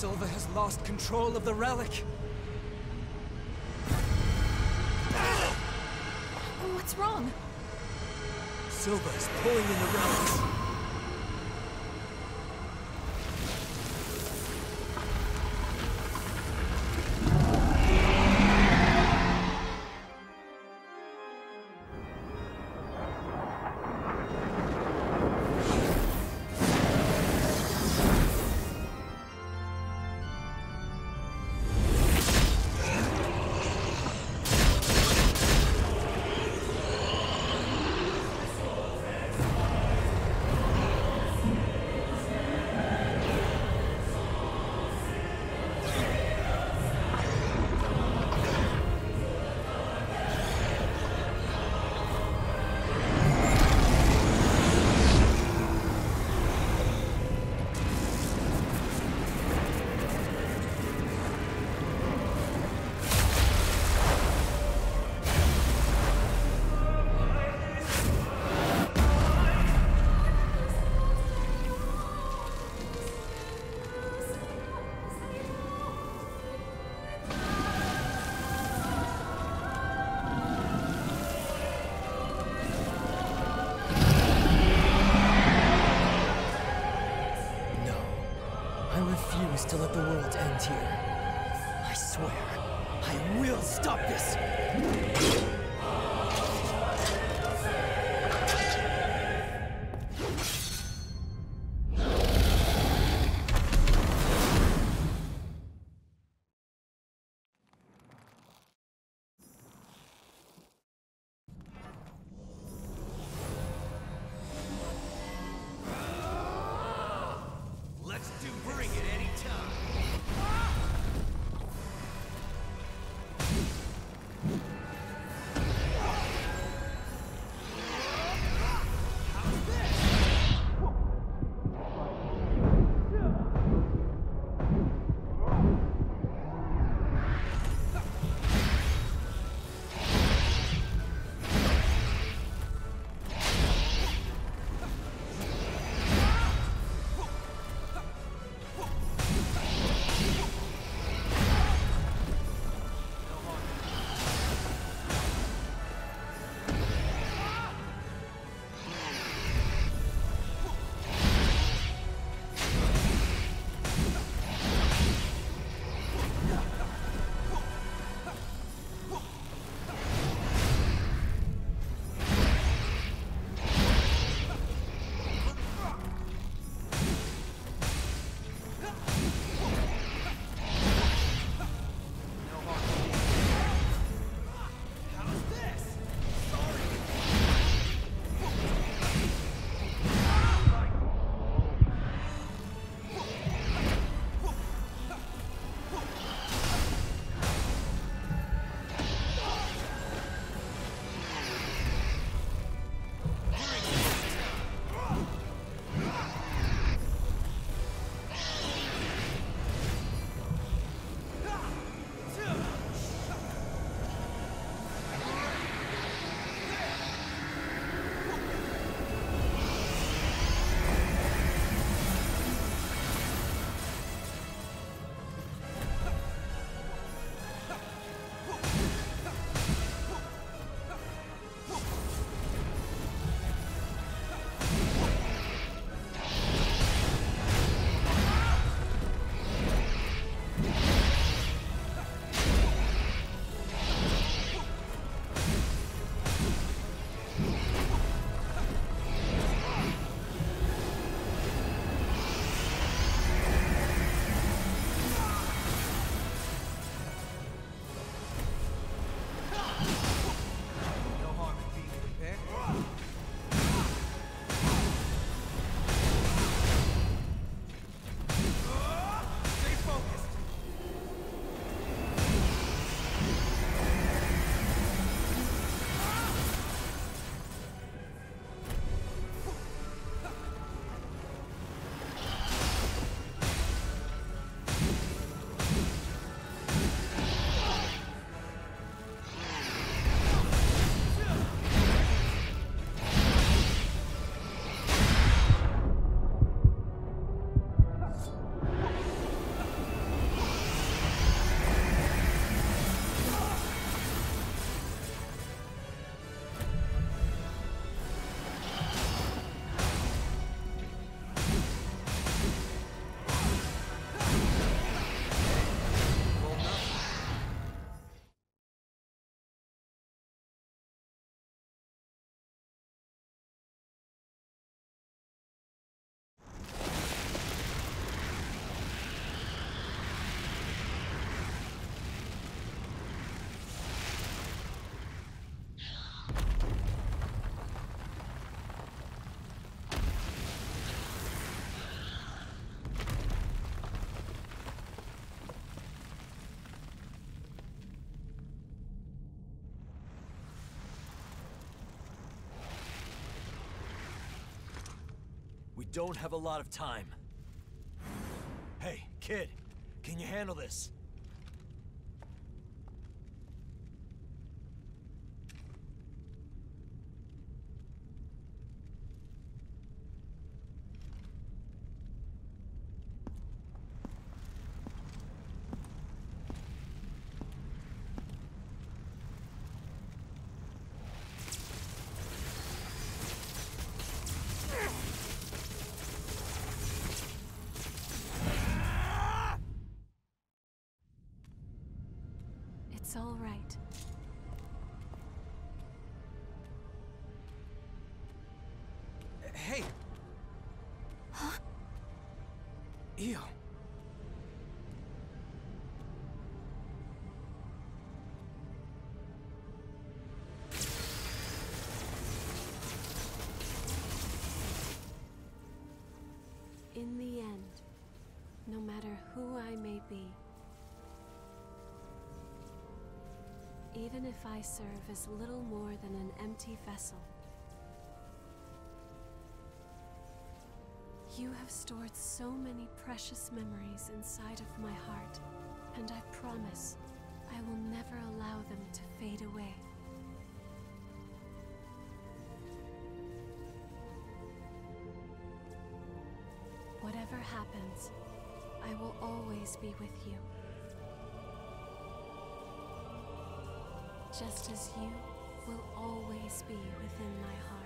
Silva has lost control of the relic. What's wrong? Silva is pulling in the relics. Don't have a lot of time. Hey, kid, can you handle this? Ew. In the end, no matter who I may be, even if I serve as little more than an empty vessel, you have stored so many precious memories inside of my heart, and I promise I will never allow them to fade away. Whatever happens, I will always be with you. Just as you will always be within my heart.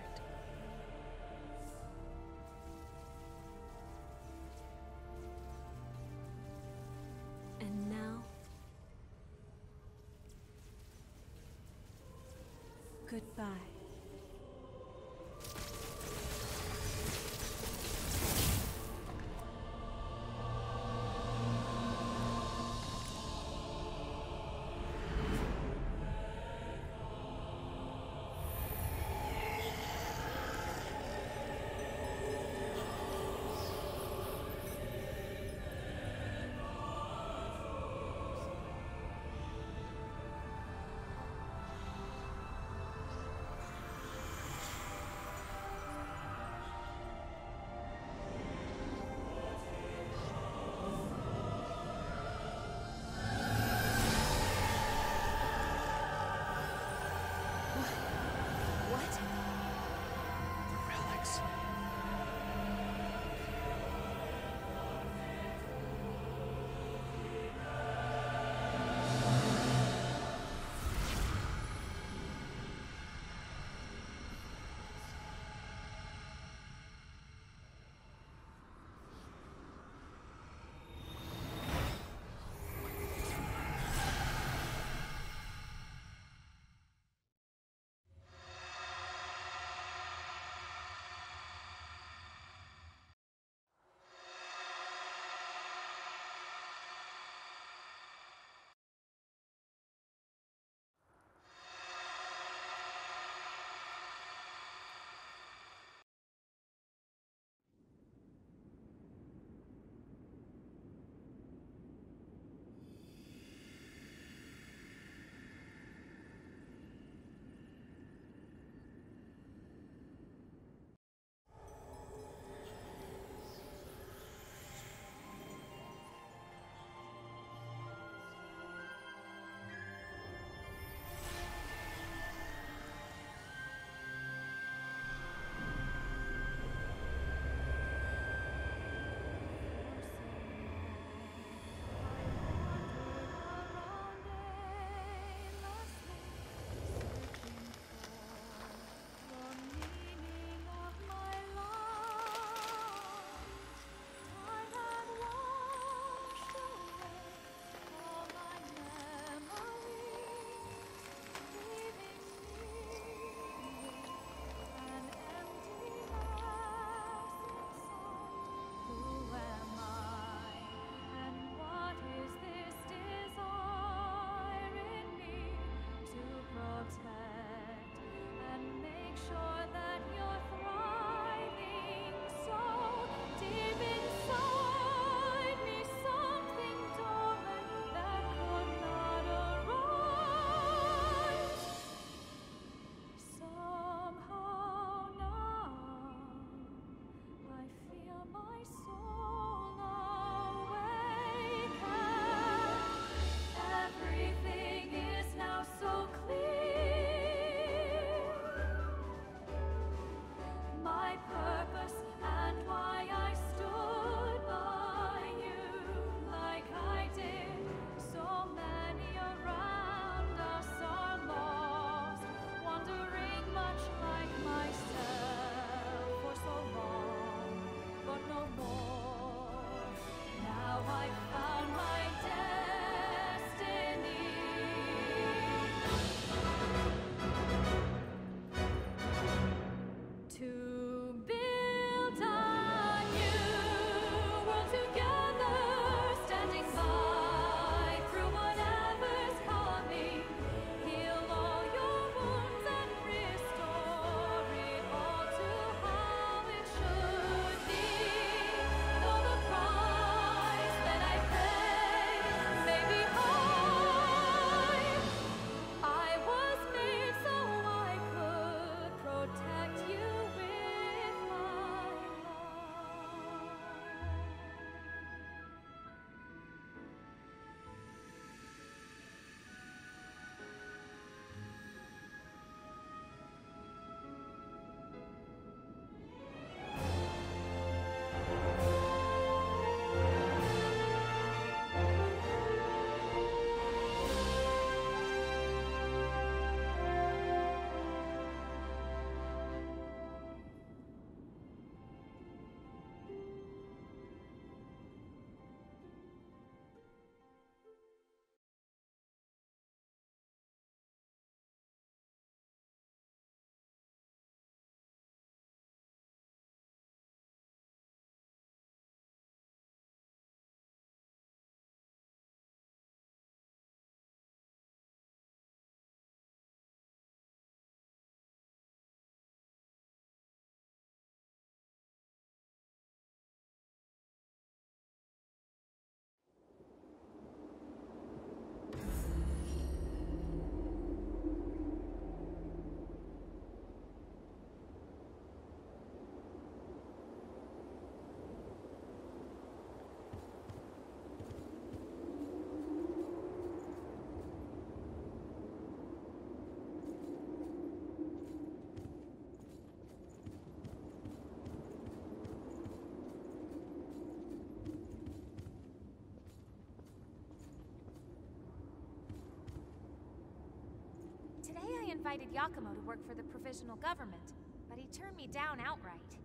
Today I invited Yakumo to work for the provisional government, but he turned me down outright.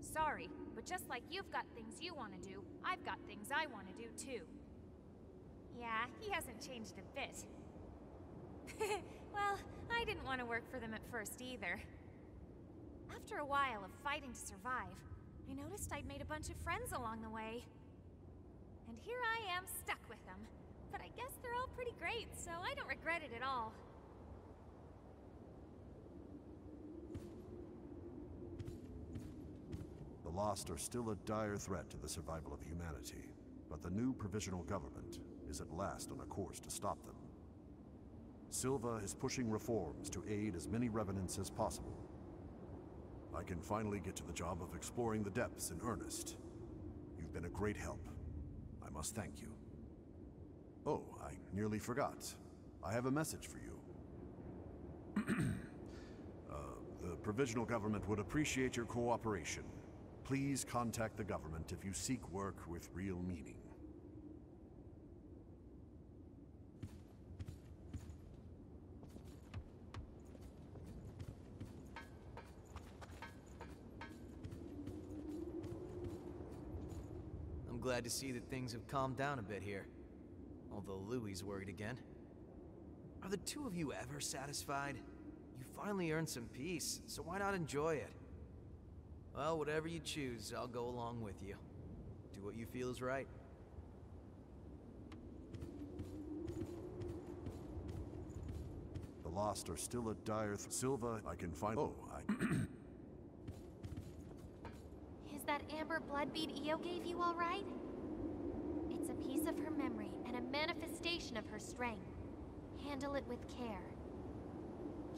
Sorry, but just like you've got things you want to do, I've got things I want to do too. Yeah, he hasn't changed a bit. well, I didn't want to work for them at first either. After a while of fighting to survive, I noticed I'd made a bunch of friends along the way. And here I am stuck with them. But I guess they're all pretty great, so I don't regret it at all. The Lost are still a dire threat to the survival of humanity, but the new provisional government is at last on a course to stop them. Silva is pushing reforms to aid as many revenants as possible. I can finally get to the job of exploring the depths in earnest. You've been a great help. I must thank you. Oh, I nearly forgot. I have a message for you. uh, the provisional government would appreciate your cooperation. Please contact the government if you seek work with real meaning. I'm glad to see that things have calmed down a bit here. Although Louie's worried again. Are the two of you ever satisfied? You finally earned some peace, so why not enjoy it? Well, whatever you choose, I'll go along with you. Do what you feel is right. The Lost are still a dire th Silva, I can find- Oh, I- Is that amber blood bead Io gave you all right? It's a piece of her memory and a manifestation of her strength. Handle it with care.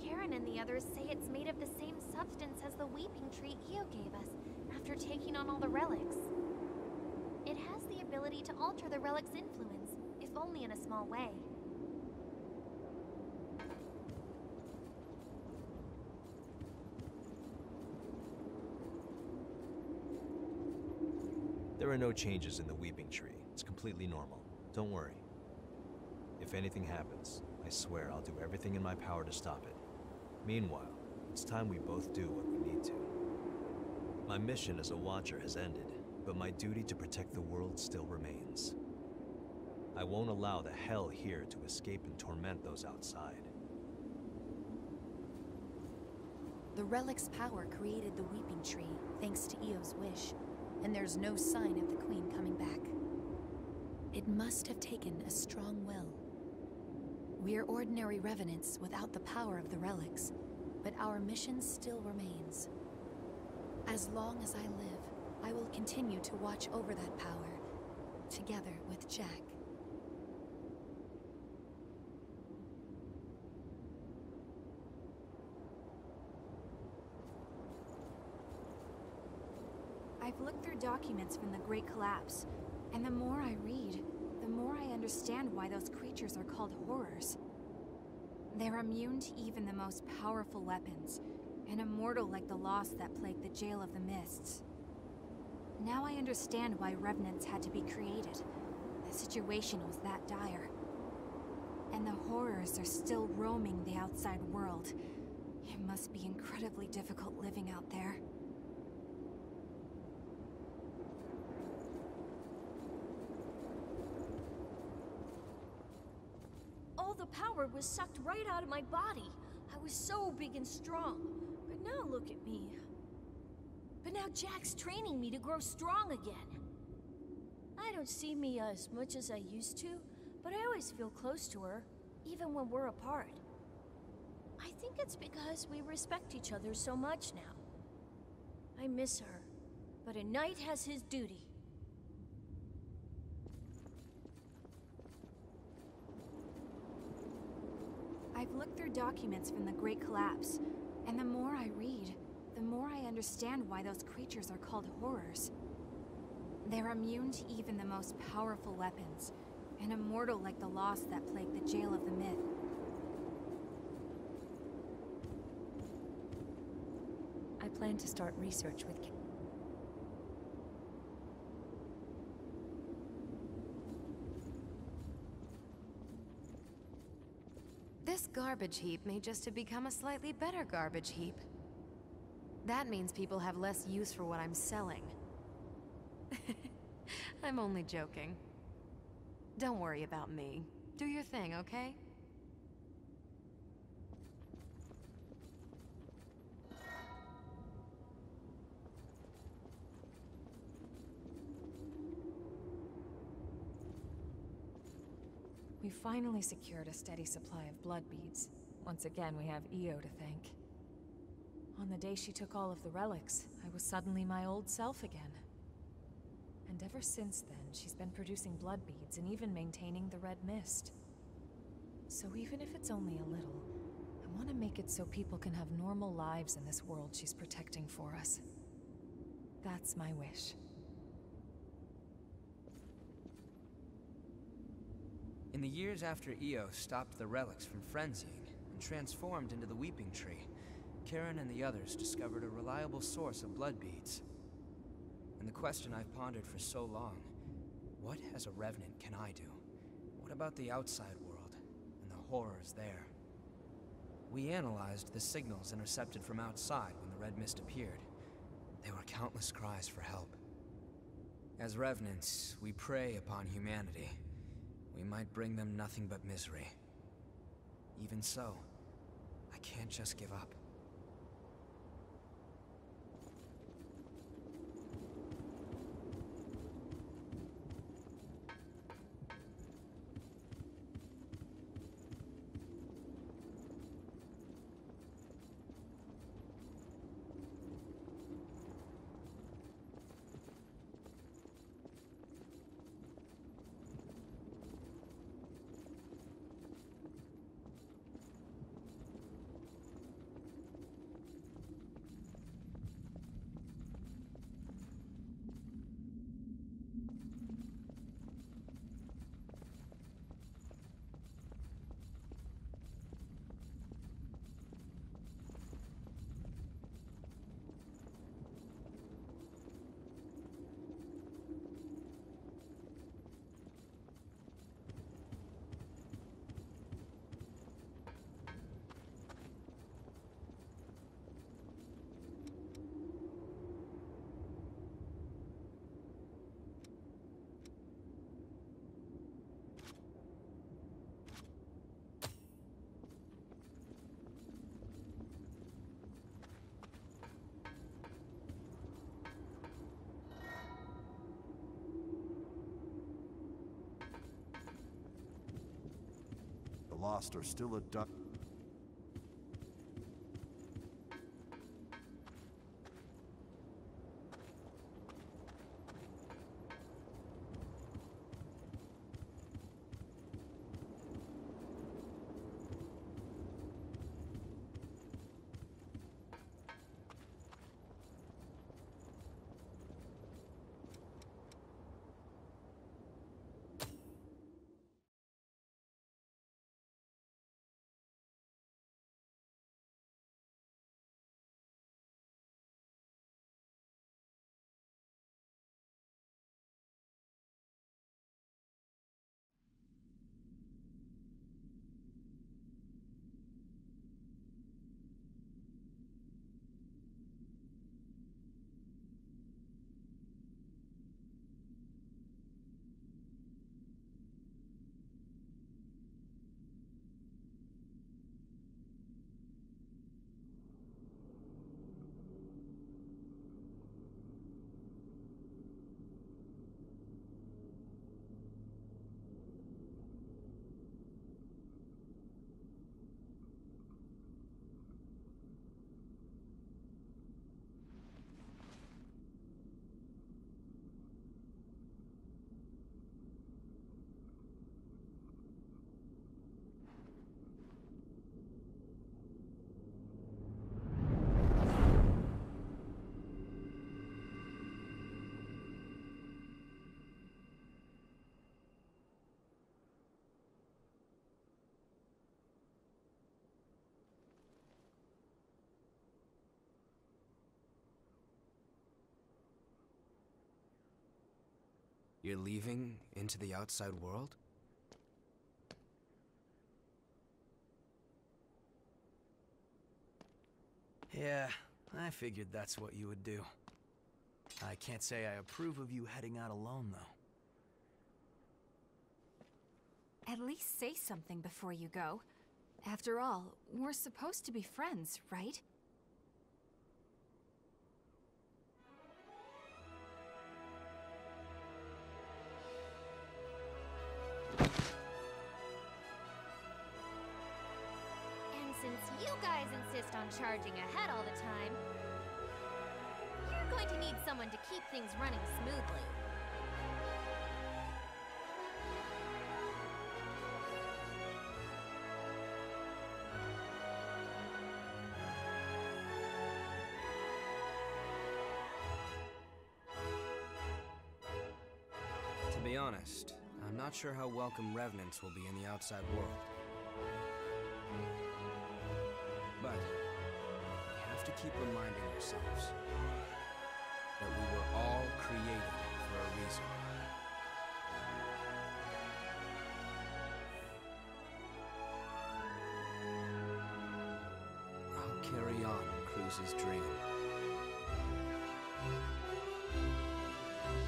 Karen and the others say it's made of the same substance as the weeping tree Io gave us after taking on all the relics. It has the ability to alter the relic's influence, if only in a small way. There are no changes in the weeping tree. It's completely normal. Don't worry. If anything happens, I swear I'll do everything in my power to stop it. Meanwhile, it's time we both do what we need to. My mission as a Watcher has ended, but my duty to protect the world still remains. I won't allow the hell here to escape and torment those outside. The relic's power created the Weeping Tree, thanks to Io's wish, and there's no sign of the Queen coming back. It must have taken a strong will. We're ordinary revenants without the power of the relics, but our mission still remains. As long as I live, I will continue to watch over that power, together with Jack. I've looked through documents from the Great Collapse, and the more I read, I understand why those creatures are called horrors. They're immune to even the most powerful weapons, and immortal like the lost that plagued the Jail of the Mists. Now I understand why Revenants had to be created. The situation was that dire. And the horrors are still roaming the outside world. It must be incredibly difficult living out there. All the power was sucked right out of my body. I was so big and strong. But now look at me. But now Jack's training me to grow strong again. I don't see Mia as much as I used to, but I always feel close to her, even when we're apart. I think it's because we respect each other so much now. I miss her, but a knight has his duty. I've looked through documents from the Great Collapse, and the more I read, the more I understand why those creatures are called horrors. They're immune to even the most powerful weapons, and immortal like the lost that plagued the Jail of the Mists. I plan to start research with. Ca- This garbage heap may just have become a slightly better garbage heap. That means people have less use for what I'm selling. I'm only joking. Don't worry about me. Do your thing, okay? Finally secured a steady supply of blood beads. Once again, we have Io to thank. On the day she took all of the relics, I was suddenly my old self again. And ever since then, she's been producing blood beads and even maintaining the red mist. So even if it's only a little, I want to make it so people can have normal lives in this world she's protecting for us. That's my wish. In the years after Io stopped the relics from frenzying and transformed into the Weeping Tree, Karen and the others discovered a reliable source of blood beads. And the question I've pondered for so long, what as a Revenant can I do? What about the outside world and the horrors there? We analyzed the signals intercepted from outside when the Red Mist appeared. They were countless cries for help. As Revenants, we prey upon humanity. We might bring them nothing but misery. Even so, I can't just give up. Lost are still a du- You're leaving into the outside world? Yeah, I figured that's what you would do. I can't say I approve of you heading out alone, though. At least say something before you go. After all, we're supposed to be friends, right? Charging ahead all the time, you're going to need someone to keep things running smoothly. To be honest, I'm not sure how welcome revenants will be in the outside world. Keep reminding ourselves that we were all created for a reason. I'll carry on Cruz's dream.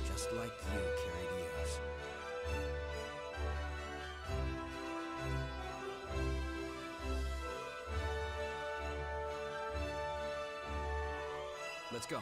Just like you carried Let's go.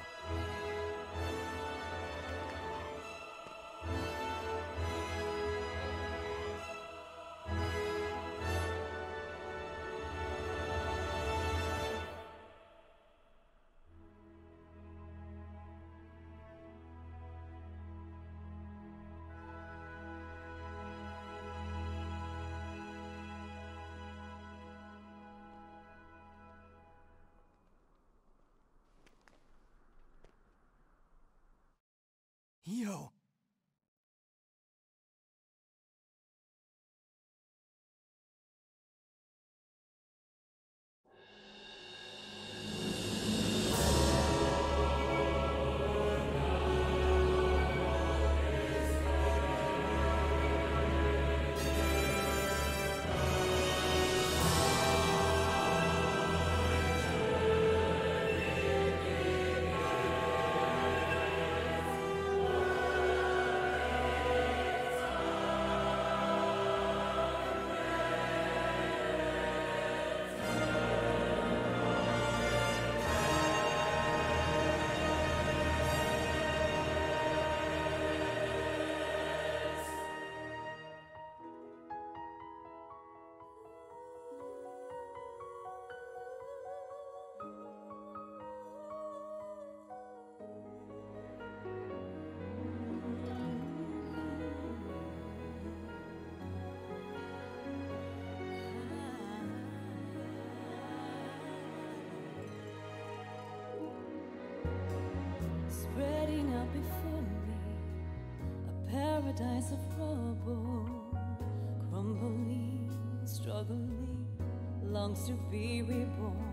To be reborn.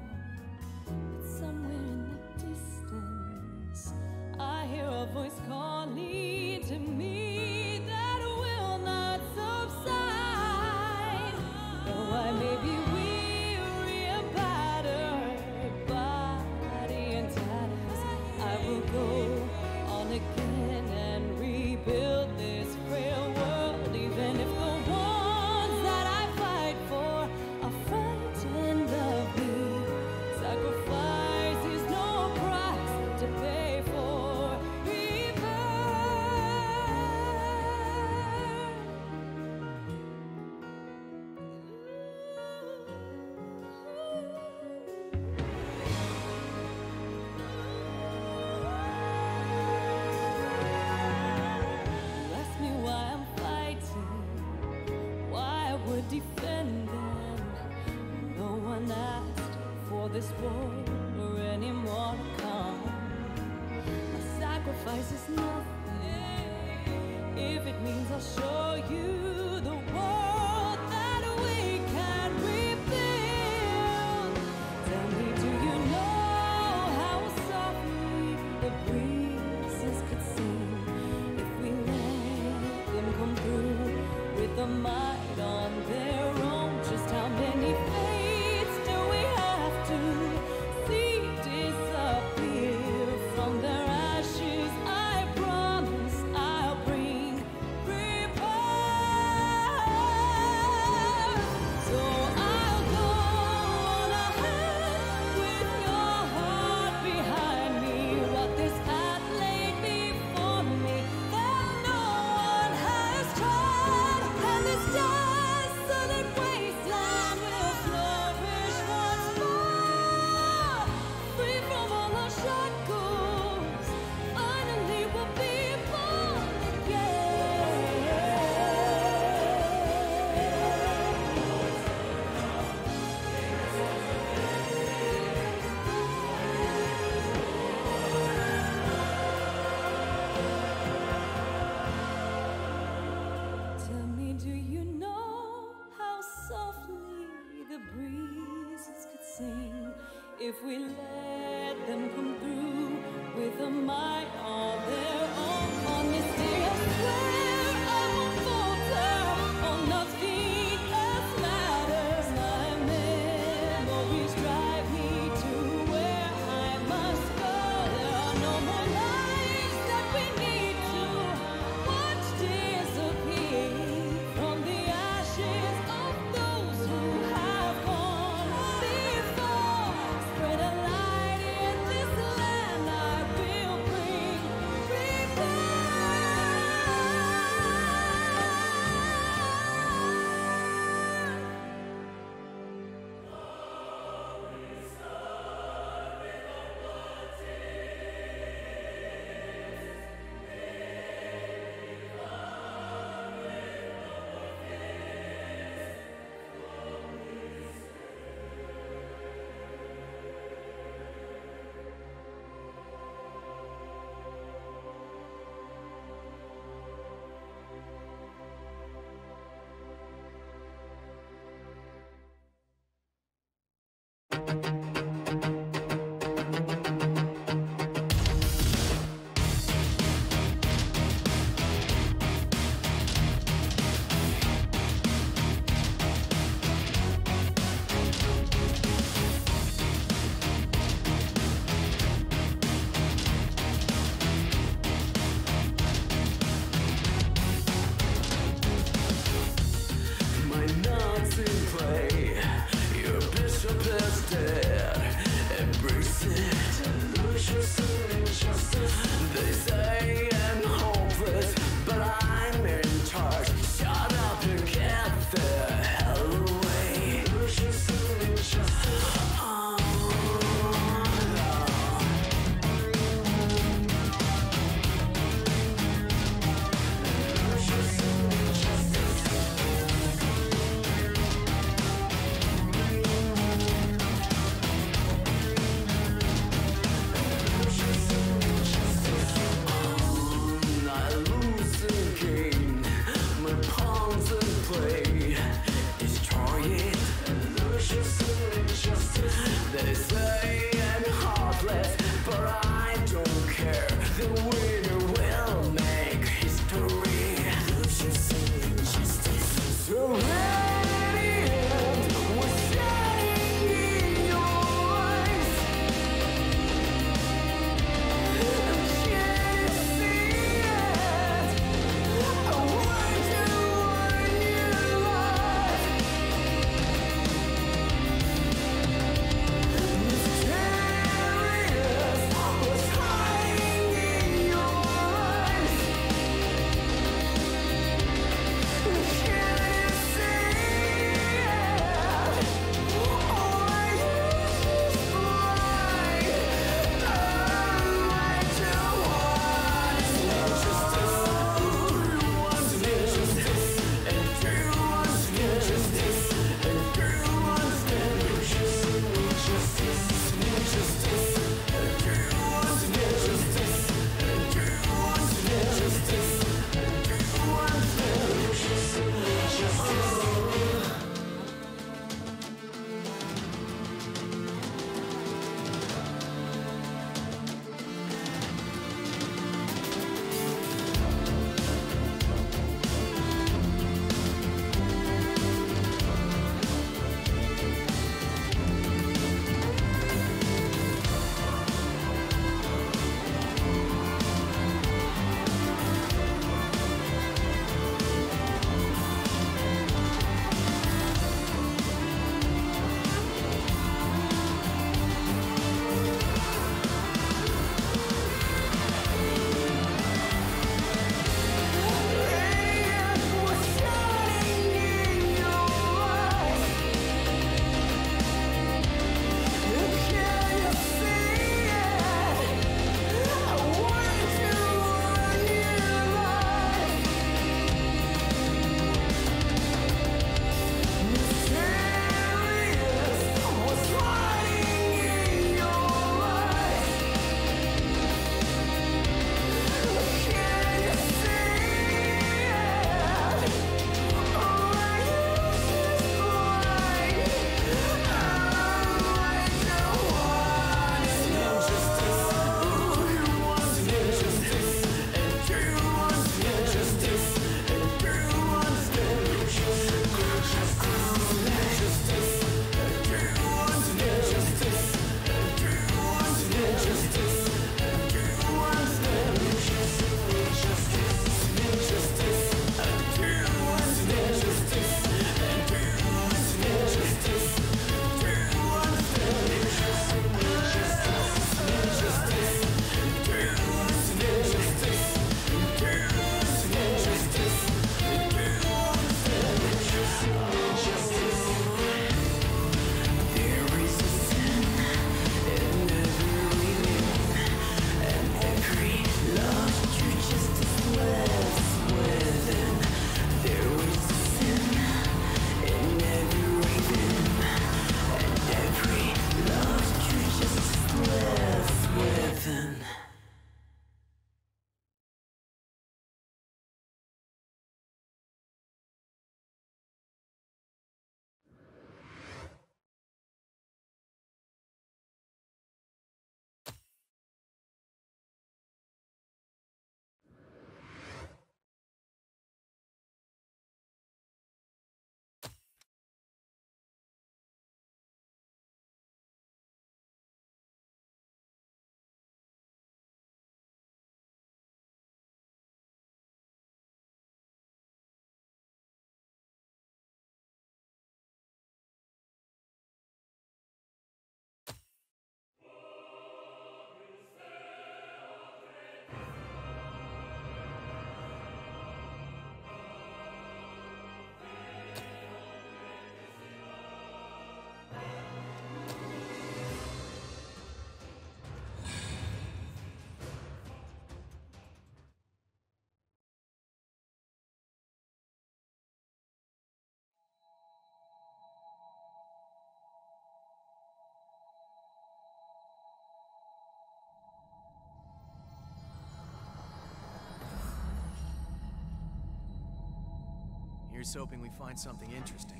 Here's hoping we find something interesting.